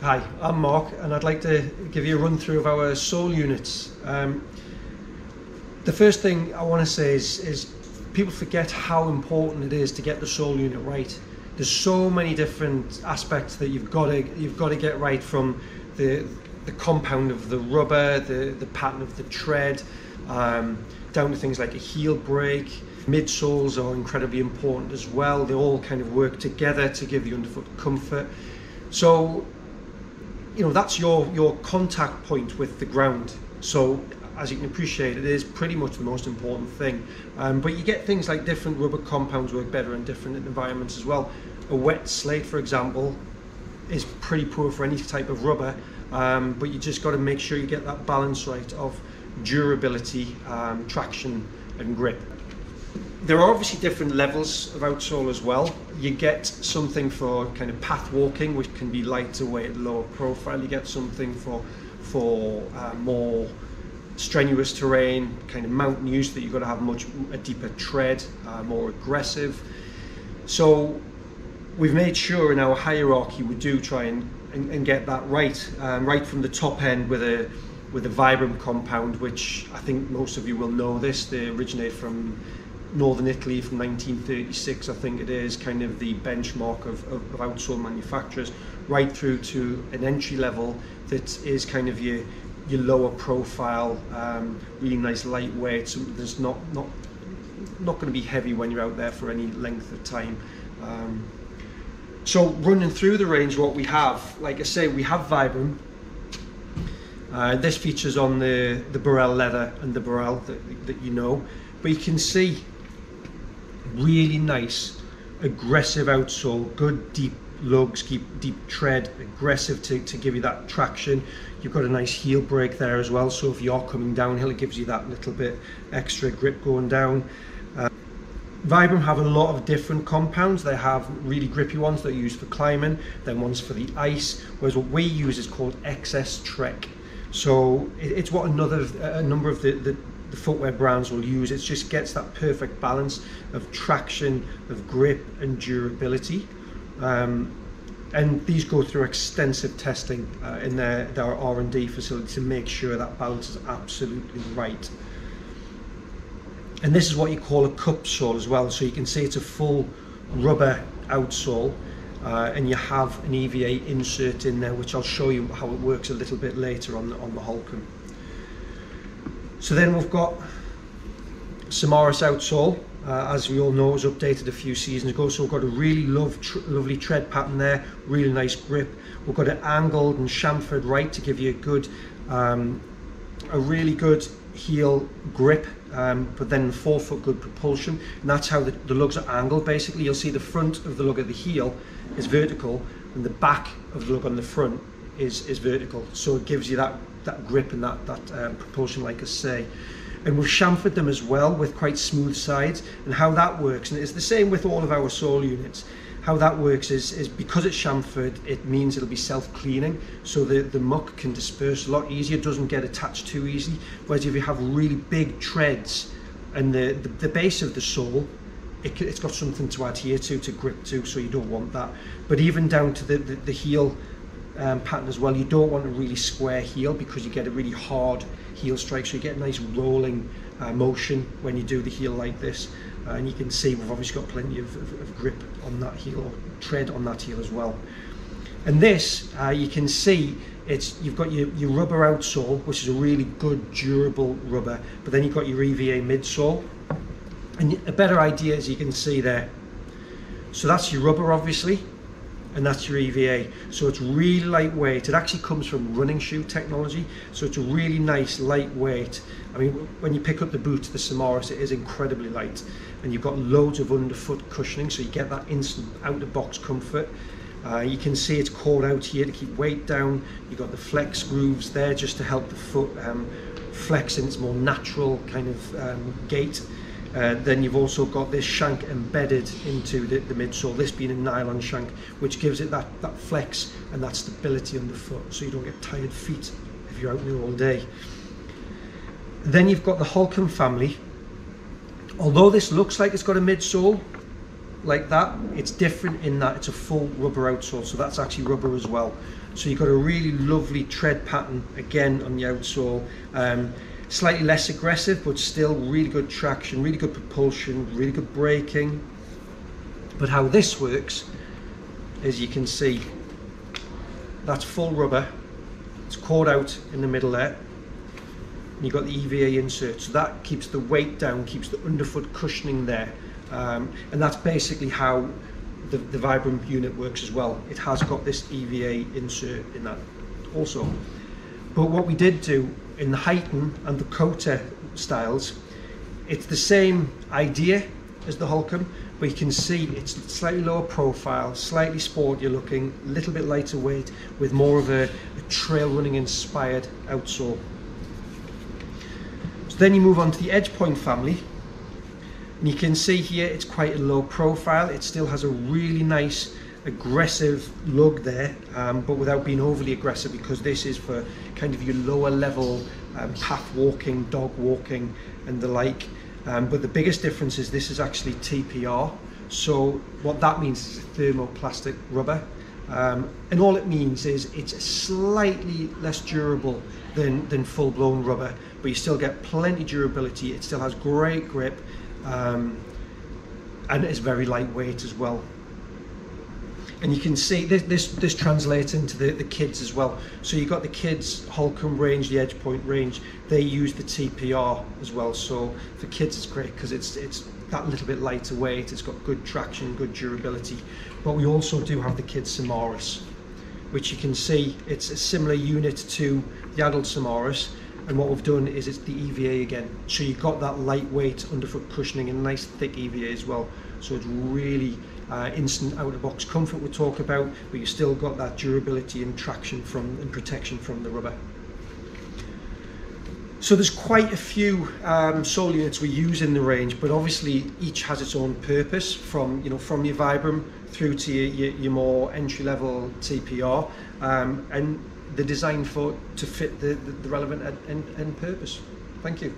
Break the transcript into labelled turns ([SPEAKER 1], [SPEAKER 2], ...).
[SPEAKER 1] Hi, I'm Mark, and I'd like to give you a run through of our sole units. Um, the first thing I want to say is, is people forget how important it is to get the sole unit right. There's so many different aspects that you've got to you've got to get right from the the compound of the rubber, the the pattern of the tread, um, down to things like a heel brake. Midsoles are incredibly important as well. They all kind of work together to give the underfoot comfort. So you know that's your your contact point with the ground. So as you can appreciate it is pretty much the most important thing. Um, but you get things like different rubber compounds work better in different environments as well. A wet slate for example is pretty poor for any type of rubber um, but you just got to make sure you get that balance right of durability um, traction and grip there are obviously different levels of outsole as well. You get something for kind of path walking, which can be lighter weight, lower profile. You get something for for uh, more strenuous terrain, kind of mountain use that you've got to have much a deeper tread, uh, more aggressive. So we've made sure in our hierarchy we do try and, and, and get that right, um, right from the top end with a with a Vibram compound, which I think most of you will know this. They originate from northern Italy from 1936, I think it is, kind of the benchmark of, of, of manufacturers, right through to an entry level that is kind of your your lower profile, um, really nice lightweight. So there's not not not going to be heavy when you're out there for any length of time. Um, so running through the range, what we have, like I say, we have Vibram. Uh, this features on the the Burrell leather and the Burrell that, that you know, but you can see really nice, aggressive outsole, good deep lugs, keep deep tread, aggressive to, to give you that traction. You've got a nice heel brake there as well, so if you're coming downhill, it gives you that little bit extra grip going down. Uh, Vibram have a lot of different compounds. They have really grippy ones that are used for climbing, then ones for the ice, whereas what we use is called XS Trek. So it, it's what another a number of the, the the footwear brands will use. It just gets that perfect balance of traction, of grip and durability. Um, and these go through extensive testing uh, in their, their R&D facility to make sure that balance is absolutely right. And this is what you call a cup sole as well. So you can see it's a full rubber outsole uh, and you have an EVA insert in there, which I'll show you how it works a little bit later on the, on the Holcombe. So then we've got Samaris outsole, uh, as we all know, was updated a few seasons ago. So we've got a really love, tr lovely tread pattern there, really nice grip. We've got it angled and chamfered right to give you a good, um, a really good heel grip, um, but then forefoot good propulsion. And that's how the, the lugs are angled basically. You'll see the front of the lug at the heel is vertical and the back of the lug on the front is, is vertical. So it gives you that that grip and that, that um, propulsion, like I say. And we've chamfered them as well with quite smooth sides. And how that works, and it's the same with all of our sole units, how that works is, is because it's chamfered, it means it'll be self-cleaning, so the, the muck can disperse a lot easier, doesn't get attached too easily. Whereas if you have really big treads and the, the, the base of the sole, it, has got something to adhere to, to grip to, so you don't want that. But even down to the, the, the heel um, pattern as well. You don't want a really square heel because you get a really hard heel strike. So you get a nice rolling uh, motion when you do the heel like this. Uh, and you can see we've obviously got plenty of, of, of, grip on that heel or tread on that heel as well. And this, uh, you can see it's you've got your, your rubber outsole, which is a really good durable rubber, but then you've got your EVA midsole. And a better idea, as you can see there. So that's your rubber, obviously and that's your EVA. So it's really lightweight. It actually comes from running shoe technology, so it's a really nice lightweight. I mean, when you pick up the boot, the Samaris, it is incredibly light, and you've got loads of underfoot cushioning, so you get that instant out-of-box comfort. Uh, you can see it's caught out here to keep weight down. You've got the flex grooves there just to help the foot um, flex in its more natural kind of um, gait. Uh, then you've also got this shank embedded into the, the midsole, this being a nylon shank, which gives it that, that flex and that stability underfoot so you don't get tired feet if you're out there all day. Then you've got the Holcombe family. Although this looks like it's got a midsole, like that. It's different in that it's a full rubber outsole, so that's actually rubber as well. So you've got a really lovely tread pattern again on the outsole. Um, slightly less aggressive, but still really good traction, really good propulsion, really good braking. But how this works, as you can see, that's full rubber. It's cord out in the middle there. And you've got the EVA insert, so that keeps the weight down, keeps the underfoot cushioning there. Um, and that's basically how the, the Vibram unit works as well. It has got this EVA insert in that also. But what we did do in the Huyton and the Kota styles, it's the same idea as the Holcombe, but you can see it's slightly lower profile, slightly sportier looking, a little bit lighter weight, with more of a, a trail running inspired outsole. So then you move on to the Edge Point family, and you can see here it's quite a low profile. It still has a really nice aggressive lug there, um, but without being overly aggressive because this is for kind of your lower level um, path walking, dog walking and the like. Um, but the biggest difference is this is actually TPR. So what that means is thermoplastic rubber. Um, and all it means is it's slightly less durable than, than full-blown rubber, but you still get plenty durability. It still has great grip um, and it's very lightweight as well and you can see this this, this translates into the, the kids as well. So you've got the kids Holcombe range the edge point range. They use the TPR as well. So for kids it's great because it's it's that little bit lighter weight. It's got good traction good durability. But we also do have the kids Samaris which you can see it's a similar unit to the adult Samaris. And what we've done is it's the EVA again. So you've got that lightweight underfoot cushioning and nice thick EVA as well. So it's really uh, instant out of box comfort we talk about but you've still got that durability and traction from and protection from the rubber so there's quite a few um, units we use in the range, but obviously each has its own purpose from you know from your Vibram through to your, your, your more entry level TPR, um, and they're designed for to fit the, the, the relevant end, end purpose. Thank you.